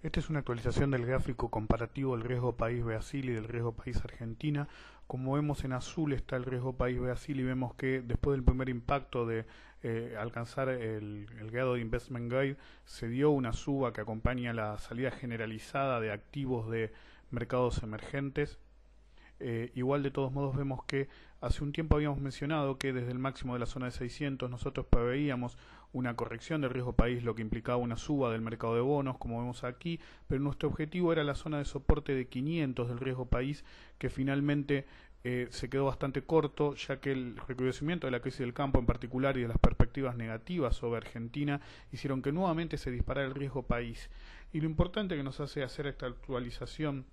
Esta es una actualización del gráfico comparativo del riesgo país Brasil y del riesgo país Argentina. Como vemos en azul está el riesgo país Brasil y vemos que después del primer impacto de eh, alcanzar el, grado de investment grade se dio una suba que acompaña la salida generalizada de activos de mercados emergentes eh, igual de todos modos vemos que hace un tiempo habíamos mencionado que desde el máximo de la zona de 600 nosotros preveíamos una corrección del riesgo país, lo que implicaba una suba del mercado de bonos, como vemos aquí, pero nuestro objetivo era la zona de soporte de 500 del riesgo país, que finalmente eh, se quedó bastante corto, ya que el recrudecimiento de la crisis del campo en particular y de las perspectivas negativas sobre Argentina hicieron que nuevamente se disparara el riesgo país. Y lo importante que nos hace hacer esta actualización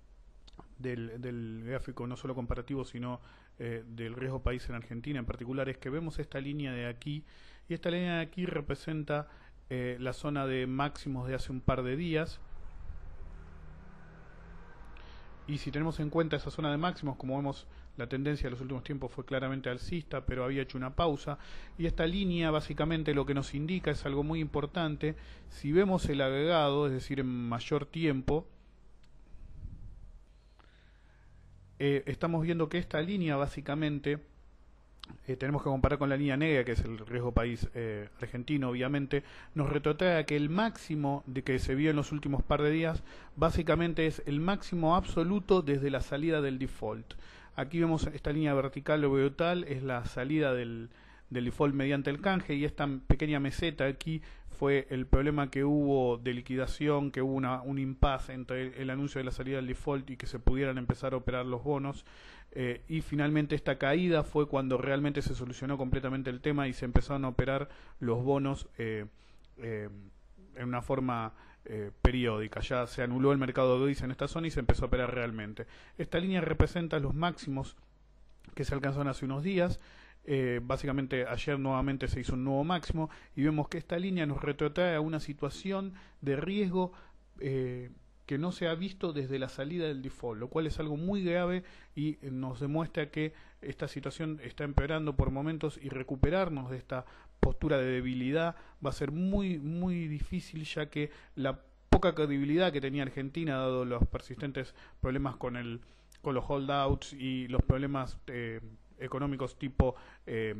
del, del, gráfico no solo comparativo sino eh, del riesgo país en Argentina en particular es que vemos esta línea de aquí y esta línea de aquí representa eh, la zona de máximos de hace un par de días. Y si tenemos en cuenta esa zona de máximos como vemos la tendencia de los últimos tiempos fue claramente alcista pero había hecho una pausa. Y esta línea básicamente lo que nos indica es algo muy importante. Si vemos el agregado es decir en mayor tiempo Eh, estamos viendo que esta línea básicamente eh, tenemos que comparar con la línea negra, que es el riesgo país eh, argentino, obviamente, nos retrotrae a que el máximo de que se vio en los últimos par de días, básicamente es el máximo absoluto desde la salida del default. Aquí vemos esta línea vertical o horizontal, es la salida del, del default mediante el canje y esta pequeña meseta aquí fue el problema que hubo de liquidación, que hubo un impasse entre el, anuncio de la salida del default y que se pudieran empezar a operar los bonos eh, y finalmente esta caída fue cuando realmente se solucionó completamente el tema y se empezaron a operar los bonos eh, eh, en una forma periódica. Ya se anuló el mercado de gris en esta zona y se empezó a operar realmente. Esta línea representa los máximos que se alcanzaron hace unos días. Eh, básicamente ayer nuevamente se hizo un nuevo máximo y vemos que esta línea nos retrotrae a una situación de riesgo eh, que no se ha visto desde la salida del default, lo cual es algo muy grave y nos demuestra que esta situación está empeorando por momentos y recuperarnos de esta postura de debilidad va a ser muy muy difícil ya que la poca credibilidad que tenía Argentina dado los persistentes problemas con el con los holdouts y los problemas eh, económicos tipo eh,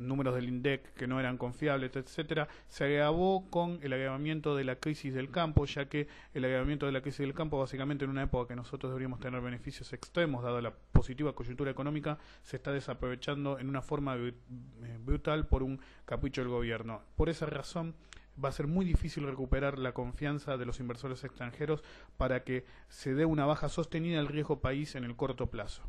números del INDEC que no eran confiables, etcétera, se agravó con el agravamiento de la crisis del campo, ya que el agravamiento de la crisis del campo, básicamente en una época que nosotros deberíamos tener beneficios extremos, dado la positiva coyuntura económica, se está desaprovechando en una forma eh, brutal por un capricho del gobierno. Por esa razón, va a ser muy difícil recuperar la confianza de los inversores extranjeros para que se dé una baja sostenida del riesgo país en el corto plazo.